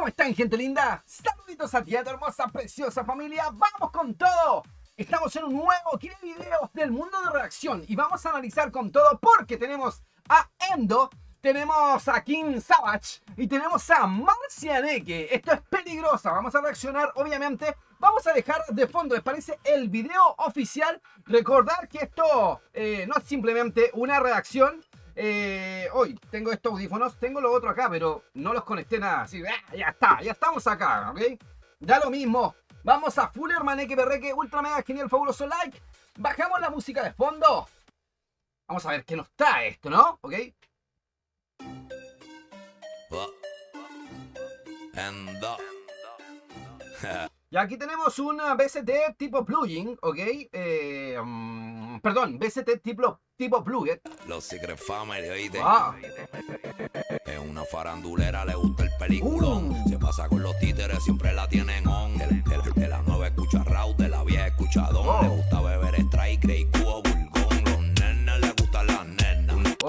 ¿Cómo están, gente linda? Saluditos a ti, a tu hermosa, preciosa familia. ¡Vamos con todo! Estamos en un nuevo video del mundo de reacción y vamos a analizar con todo porque tenemos a Endo, tenemos a King Savage y tenemos a Marcianeque. Esto es peligrosa, vamos a reaccionar obviamente. Vamos a dejar de fondo, ¿les parece? El video oficial. Recordar que esto eh, no es simplemente una reacción, eh, hoy tengo estos audífonos, tengo lo otro acá, pero no los conecté nada. Así, ah, ya está, ya estamos acá, ¿ok? Da lo mismo. Vamos a Fuller, Maneque, Berreque, Ultra Mega, Genial, Fabuloso Like. Bajamos la música de fondo. Vamos a ver qué nos trae esto, ¿no? ¿Ok? Y aquí tenemos una BST tipo plugin, ¿ok? Eh, um, perdón, BST tipo, tipo plugin. Los Secret Family, oíste. Ah. Es una farandulera, le gusta el peliculón. Uh. Se pasa con los títeres, siempre la tienen on. De, la nueva escucha Raúl, de la vieja escuchadón. Oh. Le gusta beber strike, Grey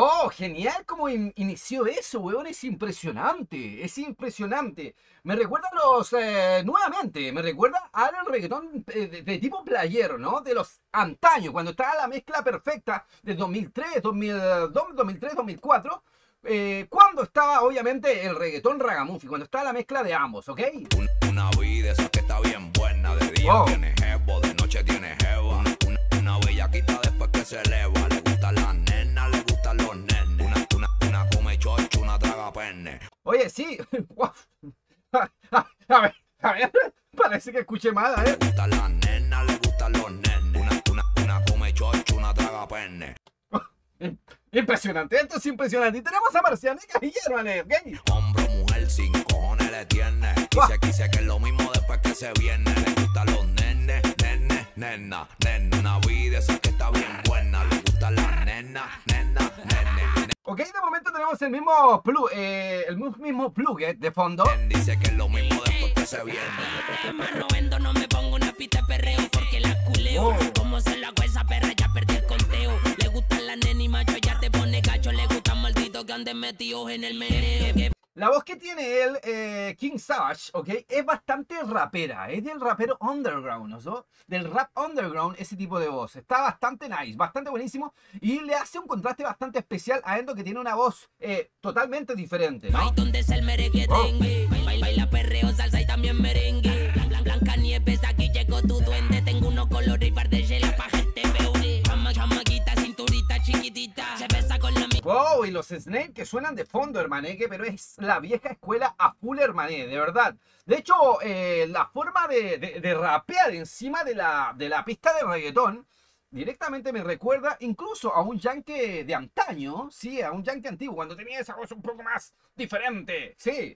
Oh, genial cómo inició eso, weón. Es impresionante, es impresionante. Me recuerda a los, eh, nuevamente, me recuerda al reggaetón eh, de, tipo playero, ¿no? De los antaños, cuando estaba la mezcla perfecta de 2003, 2002, 2003, 2004. cuando estaba obviamente el reggaetón ragamuffin, cuando estaba la mezcla de ambos, ¿ok? Una vida esa que está bien buena, de día tiene jevo, de noche tiene jeva. Una, una bellaquita después que se eleva, Oye, sí, a ver, a ver, parece que escuché mal, ¿eh? Le gustan las nenas, le gustan los nenes. Una, una, una come chocho, una traga pene. Impresionante, esto es impresionante. Y tenemos a Marciana y Guillermo, ¿ok? Hombre mujer, sin cojones le tiene. Quise, quise que es lo mismo después que se viene. Le gustan los nenes, nenes, nena, nena. Una vida esa que está bien buena. Le gustan las nenas, nenas, nenes. Ok, de momento tenemos el mismo plug, eh, el mismo plug eh, de fondo. Dice que es lo mismo después que se viene. No vendo, no me pongo una pista perreo porque la culeo. Oh. Como se la esa perra ya perdí el conteo. Le gustan las nenas y macho ya te pone cacho. Le gustan malditos que anden metidos en el meneo. La voz que tiene él, eh, King Savage, ¿ok? Es bastante rapera, es del rapero underground, ¿no? Del rap underground, ese tipo de voz. Está bastante nice, bastante buenísimo y le hace un contraste bastante especial a Endo que tiene una voz eh, totalmente diferente, ¿no? baila perreo, salsa y también merengue. Blanca nieves, aquí llegó tu duende, tengo unos colores y par de gel pa' los Snake que suenan de fondo, hermaneque, pero es la vieja escuela a full, hermané, de verdad. De hecho, eh, la forma de, rapear encima de la, de la pista de reggaetón directamente me recuerda incluso a un yankee de antaño, sí, a un yankee antiguo, cuando tenía esa voz un poco más diferente, sí.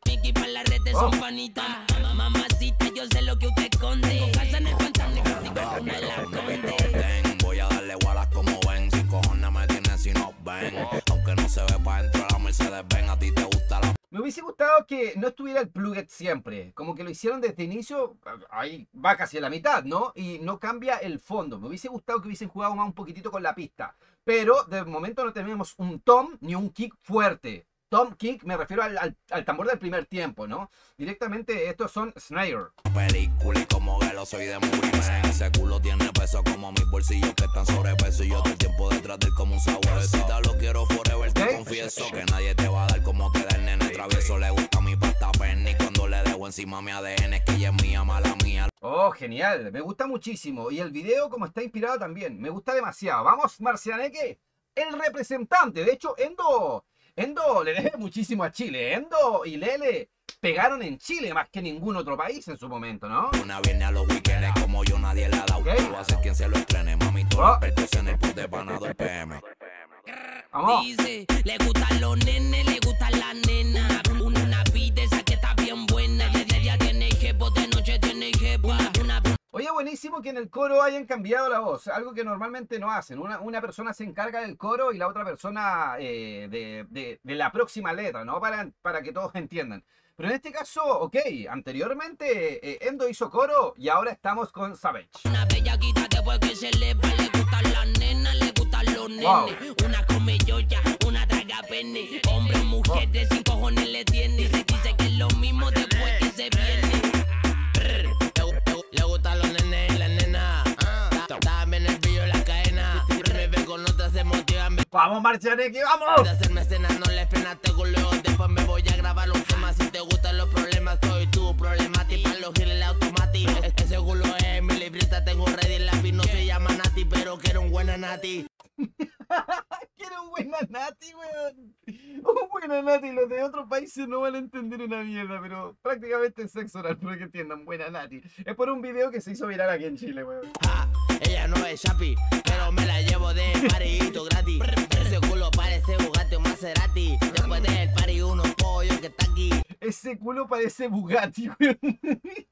Voy a darle como ven, sin cojones me si no ven. Aunque no se ve para dentro la Mercedes ven, a ti te gusta la... Me hubiese gustado que no estuviera el plugget siempre. Como que lo hicieron desde inicio, ahí va casi a la mitad, ¿no? Y no cambia el fondo. Me hubiese gustado que hubiesen jugado más un poquitito con la pista. Pero de momento no tenemos un tom ni un kick fuerte. Tom Kick, me refiero al, tambor del primer tiempo, ¿no? Directamente estos son Snare. Película como lo soy de muy Ese culo tiene peso como mis bolsillos que están sobrepeso. Y yo todo el tiempo detrás del como un sabuesita. Lo quiero forever, te confieso que nadie te va a dar como te da el nene travieso. Le gusta mi pasta penny cuando le dejo encima mi ADN. Es que ella es mía, mala mía. Oh, genial. Me gusta muchísimo. Y el video como está inspirado también. Me gusta demasiado. Vamos, Marcianeque. El representante. De hecho, Endo Endo le debe muchísimo a Chile. Endo y Lele pegaron en Chile más que ningún otro país en su momento, ¿no? Una viene a los weekends como yo nadie le ha dado. Okay. Tú haces quien se lo estrene, mami. Tú oh. en el panado el PM. Vamos. Dice, le gustan los nenes, le Buenísimo que en el coro hayan cambiado la voz, algo que normalmente no hacen. Una, persona se encarga del coro y la otra persona eh, de, la próxima letra, ¿no? Para, para que todos entiendan. Pero en este caso, ok, anteriormente eh, Endo hizo coro y ahora estamos con Savage. Una bellaquita que porque se le va, le gustan las nenas, le gustan los nenes. Una come yoya, una traga pene. Hombre mujer de cinco cojones le tiene. Dice que es lo mismo después que vamos, Marcianeque, vamos. De hacerme escena, no le frenaste con Leo. Después me voy a grabar un tema. Si te gustan los problemas, soy tu problemático. Para los giles automático. Ese culo es mi libreta. Tengo ready el lápiz. No se llama Nati, pero quiero un buena Nati. Quiero un buena Nati, weón. Buena Nati. Los de otros países no van a entender una mierda, pero prácticamente es sexo oral, para que entiendan. Buena Nati. Es por un video que se hizo viral aquí en Chile, weón. Ah, ella no es Chapi, pero me la llevo de parito gratis. Ese culo parece Bugatti o Maserati. Después del party uno pollo que está aquí. Ese culo parece Bugatti, weón.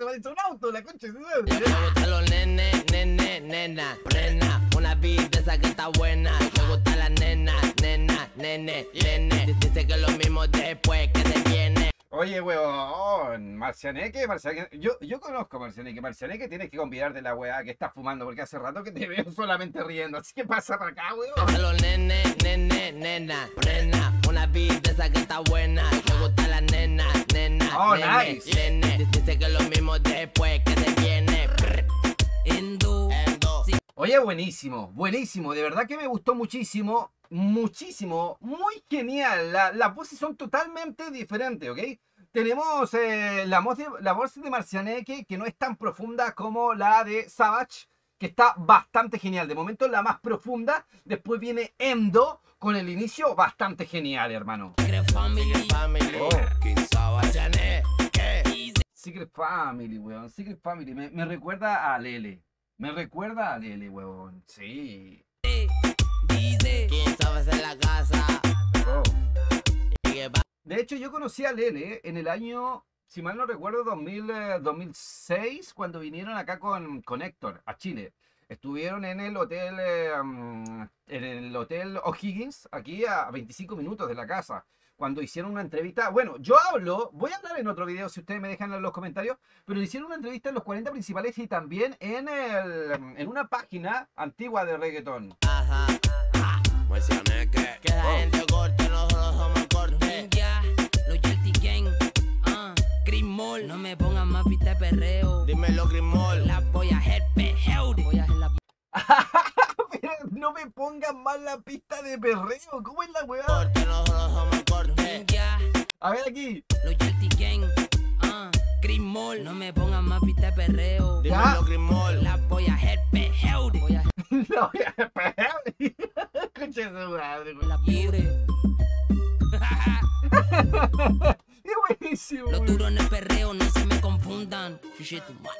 Se parece a un. Me gustan los nene, nene, nena, nena. Una de esa que está buena. Me gustan las nena, nena, nene, nene. Dice que lo mismo después que te viene. Oye, weón, Marcianeque, Marcianeque, yo, yo conozco a Marcianeque, Marcianeque tienes que convidarte la weá que estás fumando porque hace rato que te veo solamente riendo, así que pasa para acá, weón. nene, nene, nena, nena. Una beat de esa que está buena. Me gustan las nena, nena, Oh, nene, nice. nene. Dice que lo mismo después que te viene. Endo, endo. Oye, buenísimo, buenísimo, de verdad que me gustó muchísimo, muchísimo, muy genial, la- las voces son totalmente diferentes, ¿ok? Tenemos eh, la, voz de, la voz de Marcianeque, que no es tan profunda como la de Savage, que está bastante genial. De momento la más profunda. Después viene Endo con el inicio bastante genial, hermano. Secret Family, Family. Oh. Secret Family, weón. Secret Family. Me, me recuerda a Lele. Me recuerda a Lele, weón. Sí. Dice. En la casa. Oh. De hecho, yo conocí a Lele en el año, si mal no recuerdo, 2000, eh, 2006, cuando vinieron acá con, con Héctor a Chile. Estuvieron en el hotel, eh, mm, en el hotel O'Higgins, aquí a 25 minutos de la casa. Cuando hicieron una entrevista, bueno, yo hablo, voy a hablar en otro video si ustedes me dejan en los comentarios, pero hicieron una entrevista en los 40 principales y también en, el, en una página antigua de reggaetón. Que la Oh. gente corte, nosotros somos corte. Ninja, Loyalty Gang, ah, Chris Moll, no me pongan más pista de perreo. Dímelo, Grimol. La voy a hacer pejeude. Voy a hacer la Pero no me pongan más la pista de perreo, ¿cómo es la weá? Corte, nosotros somos corte. A ver aquí. Loyalty Gang, ah, Chris Moll, no me pongan más pista de perreo. Dímelo, Grimol. La voy a hacer pejeude. Voy a hacer No voy a esperar. Escucha su madre, güey. la pure. Es buenísimo. Los güey. duros en el perreo, no se me confundan. Chiche tu madre.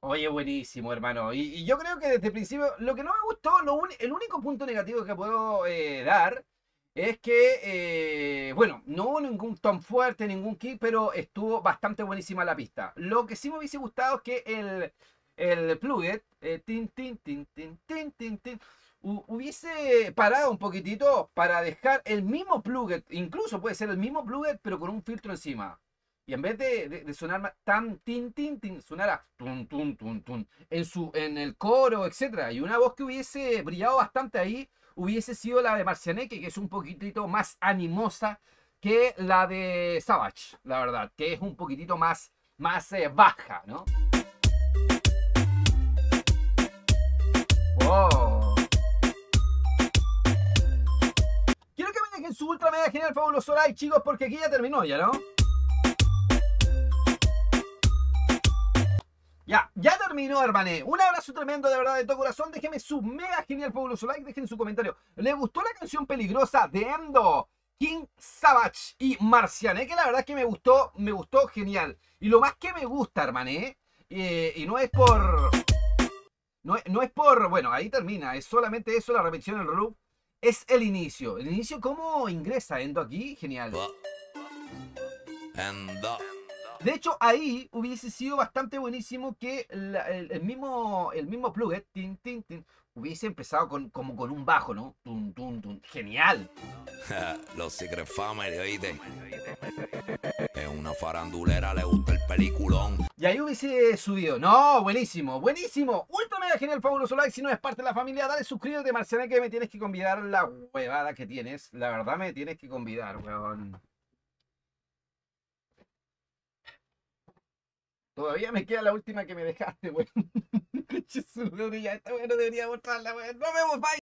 Oye, buenísimo, hermano. Y, y yo creo que desde el principio, lo que no me gustó, lo el único punto negativo que puedo eh, dar es que, eh, bueno, no hubo ningún tom fuerte, ningún kick, pero estuvo bastante buenísima la pista. Lo que sí me hubiese gustado es que el, el plugget, eh, tin, tin, tin, tin, tin, tin, tin, hu- hubiese parado un poquitito para dejar el mismo plugget, incluso puede ser el mismo plugget, pero con un filtro encima. Y en vez de, sonar tan tin tin tin, sonara tun tun tun tun en su en el coro, etcétera. Y una voz que hubiese brillado bastante ahí hubiese sido la de Marcianeque, que es un poquitito más animosa que la de Savage, la verdad, que es un poquitito más más eh, baja, ¿no? Genial fabuloso like, chicos, porque aquí ya terminó ya, ¿no? Ya, ya terminó, hermané. Un abrazo tremendo de verdad de todo corazón. Déjenme su mega genial fabuloso like. Dejen su comentario. ¿Le gustó la canción peligrosa de Endo? King Savage y Marciané, que la verdad que me gustó, me gustó genial. Y lo más que me gusta, hermané, eh, y no es por. No, es- no es por. Bueno, ahí termina. Es solamente eso, la repetición del loop. Es el inicio. El inicio, ¿cómo ingresa Endo aquí? Genial. De hecho, ahí hubiese sido bastante buenísimo que el, el mismo, el mismo plugin, tin, tin, tin, hubiese empezado con, como con un bajo, ¿no? Tun, tun, tun. Genial. Los Secret Family, oíste. Farandulera, le gusta el peliculón. Y ahí hubiese subido. No, buenísimo, buenísimo. Ultra mega genial, fabuloso like. Si no es parte de la familia, dale suscríbete, Marciana, que me tienes que convidar la huevada que tienes. La verdad me tienes que convidar, weón. Todavía me queda la última que me dejaste, weón. Brilla. Esta weón no debería mostrarla, weón. Nos vemos, bye.